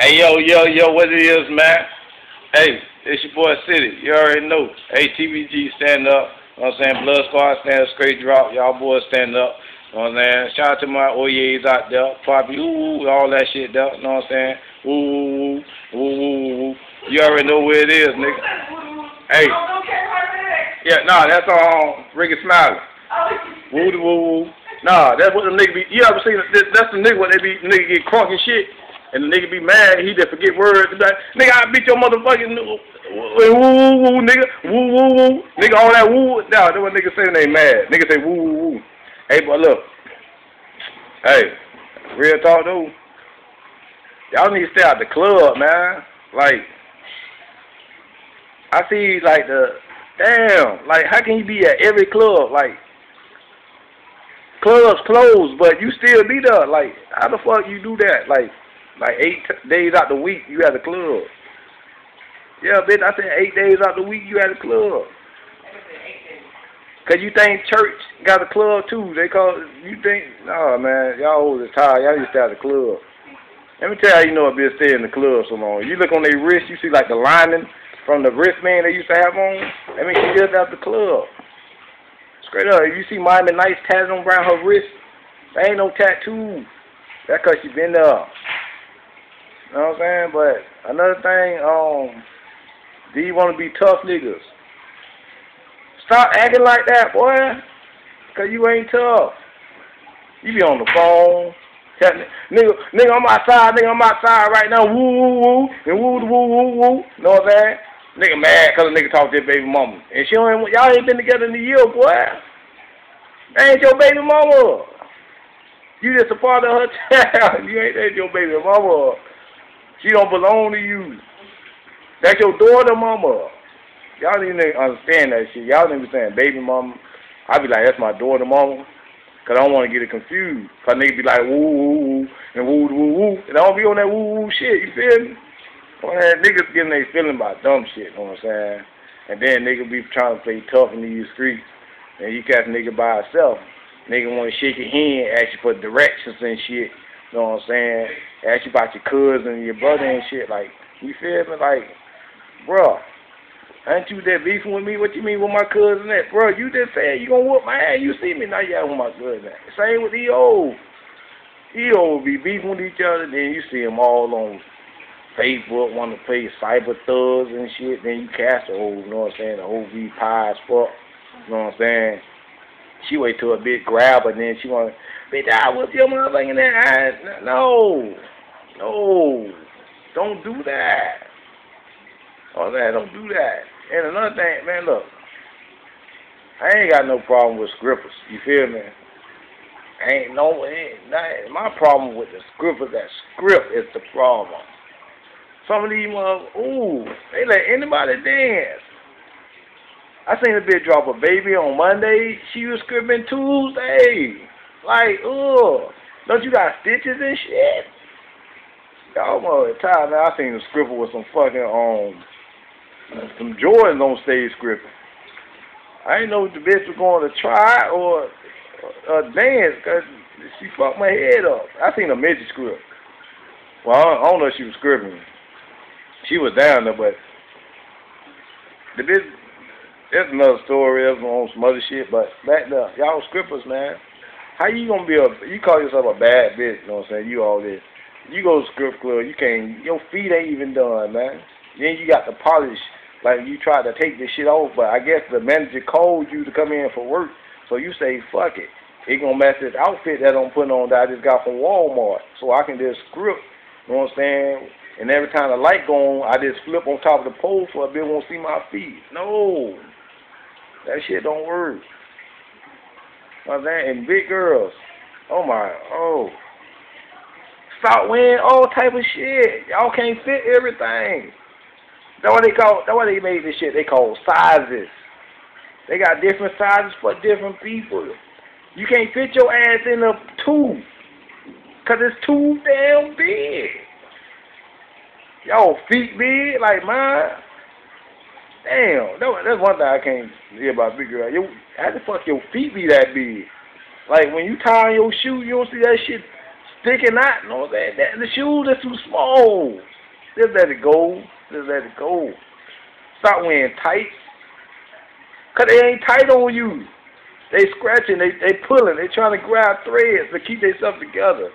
Hey, yo, yo, yo, what it is, man? Hey, it's your boy City. You already know. Hey, TBG, stand up. You know what I'm saying? Blood Squad, stand up, straight drop. Y'all boys stand up. You know what I'm saying? Shout out to my OYAs out there. Poppy, ooh, all that shit there. You know what I'm saying? Ooh, ooh, ooh, ooh. You already know where it is, nigga. Hey. Yeah, nah, that's on um, Rickey Smiley. Woo, woo, woo. Nah, that's what the nigga be. You ever seen? That's the nigga what they be. Nigga get crunk and shit. And the nigga be mad, he just forget words. Like, nigga, I beat your motherfucking woo woo woo, nigga, woo woo woo, nigga, all that woo. Nah, that's what nigga say when they mad. Nigga say woo woo woo. Hey, but look, hey, real talk though. Y'all need to stay out the club, man. Like, I see like the damn, like how can you be at every club? Like, clubs closed, but you still be there. Like, how the fuck you do that? Like. Like eight days out the week, you at the club. Yeah, bitch, I said eight days out the week, you at the club. Cause you think church got a club too? They call you think? No, man, y'all old as tired. Y'all used to have the club. Let me tell you, you know a bitch stay in the club so long. You look on their wrist, you see like the lining from the wristband they used to have on. I mean, she just at the club. Straight up, you see Miami Nice tatted on around her wrist, there ain't no tattoo. That cause she been there. You know what I'm saying? But another thing, um, do you want to be tough niggas? Stop acting like that, boy. Cause you ain't tough. You be on the phone. Nigga, nigga, I'm outside, nigga, I'm outside right now, woo, woo, woo, and woo, woo, woo, woo. Know what I'm saying? Nigga mad cause a nigga talk to his baby mama. And she don't y'all ain't been together in a year, boy. That ain't your baby mama. You just a part of her child. You ain't that your baby mama. She don't belong to you. That's your daughter mama. Y'all need to understand that shit. Y'all to be saying baby mama. I be like, that's my daughter mama. Cause I don't want to get it confused. Cause niggas be like woo woo woo and woo woo woo. And I don't be on that woo woo shit, you feel me? On that niggas getting their feeling about dumb shit, you know what I'm saying? And then niggas be trying to play tough in these streets. And you catch nigga by himself. Nigga want to shake your hand, ask you for directions and shit. You know what I'm saying? Ask you about your cousin and your brother and shit. Like, you feel me? Like, bro, ain't you there beefing with me? What you mean with my cousin that? Bro, you just said you gonna whoop my ass. You see me now, yeah, with my cousin that. Same with EO. EO be beefing with each other, then you see them all on Facebook, want to play cyber thugs and shit. Then you cast the whole, you know what I'm saying? The whole V pie as fuck. You know what I'm saying? She wait till a bit grab and then she want Bitch, I whoop your motherfucking ass. No. No. Don't do that. Oh, man, don't do that. And another thing, man, look. I ain't got no problem with scrippers. You feel me? Ain't no, ain't, not, my problem with the scrippers, that script is the problem. Some of these mother, ooh, they let anybody dance. I seen a bitch drop a baby on Monday. She was scribbling Tuesday. Like, ugh. Don't you got stitches and shit? Y'all time, man. I seen a scribble with some fucking, um, some Jordans on stage scribbling. I didn't know if the bitch was going to try or uh, dance because she fucked my head up. I seen a midget script. Well, I don't know if she was scribbling. She was down there, but the bitch, that's another story. That's on some other shit, but back there, y'all scrippers, man. How you gonna be a you call yourself a bad bitch, you know what I'm saying? You all this. You go to strip club, you can't your feet ain't even done, man. Then you got the polish, like you tried to take this shit off, but I guess the manager called you to come in for work. So you say, fuck it. He gonna mess this outfit that I'm putting on that I just got from Walmart. So I can just script, you know what I'm saying? And every time the light go on, I just flip on top of the pole so a bitch won't see my feet. No. That shit don't work. My man, and big girls. Oh my, oh. Stop wearing all type of shit. Y'all can't fit everything. That's what they call. That's why they made this shit. They call sizes. They got different sizes for different people. You can't fit your ass in a two, cause it's too damn big. Y'all feet big like mine. Damn, that, that's one thing I can't hear about big girl. Yo, how the fuck your feet be that big? Like when you tie your shoe, you don't see that shit sticking out. No, that, that the shoes are too small. Just let it go. Just let it go. Stop wearing tights. Cause they ain't tight on you. They scratching, they they pulling, they trying to grab threads to keep themselves together.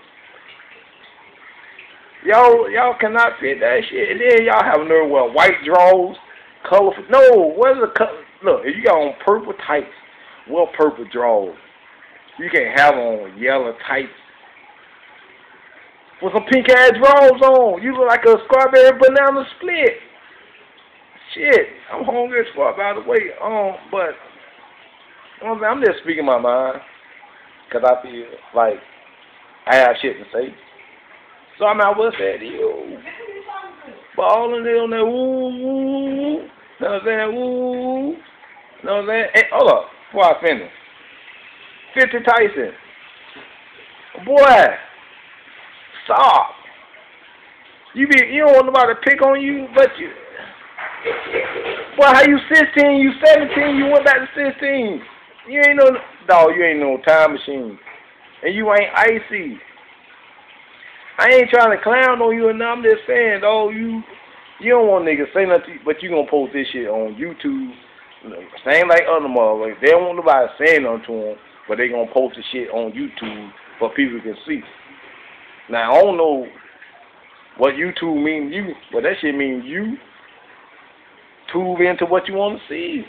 Y'all y'all cannot fit that shit. And then y'all have nerve white drawers, colorful. No, where's the color? Look, if you got on purple tights, wear purple drawers. You can't have on yellow tights with some pink ass drawers on. You look like a strawberry banana split. Shit, I'm hungry as fuck, by the way. Um, but I'm just speaking my mind because I feel like I have shit to say. So I might as well say to you. But all of them on there, woo, know what I'm saying? Woo, know what I'm saying? Hey, hold up, before I finish. 50 Tyson. Boy, stop. You be you don't want nobody to pick on you, but you Boy, how you 16, you 17, you went back to 16. You ain't no dog, you ain't no time machine. And you ain't icy. I ain't trying to clown on you and I'm just saying, dog, you you don't want niggas say nothing but you gonna post this shit on YouTube. Same like other motherfuckers. They don't want nobody saying nothing to them, but they gonna post the shit on YouTube for people can see. Now I don't know what YouTube mean you, but that shit mean you tube into what you want to see.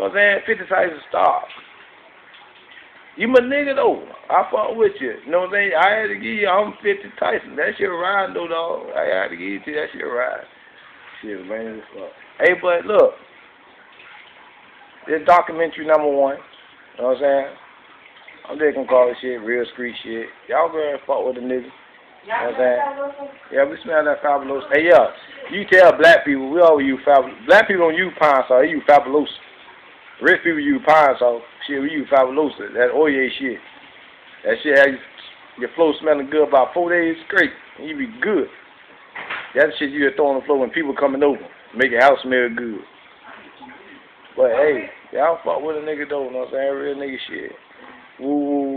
I'm saying? 50 size of stop. You my nigga though. I fuck with you. You know what I'm saying? I had to give you I'm 50 Tyson. That's your ride though, dog. I had to give you to that's your ride. Shit, man, fuck. Hey, but look. This documentary number one. You know what I'm saying? I'm just gonna call this shit real street shit. Y'all go and fuck with the nigga. You know what I'm saying? Yeah, we smell that fabulous. Hey, yeah. You tell black people, we all use fabulous. Black people don't use Pine-Sol, they use fabulous. Rich people use Pine-Sol. Shit, we use Fabuloso. That Oye shit. That shit has your flow smelling good about four days straight. You be good. That shit you throw on the floor when people coming over. Make your house smell good. But hey, y'all fuck with a nigga though, you know what I'm saying? Real nigga shit. Woo woo.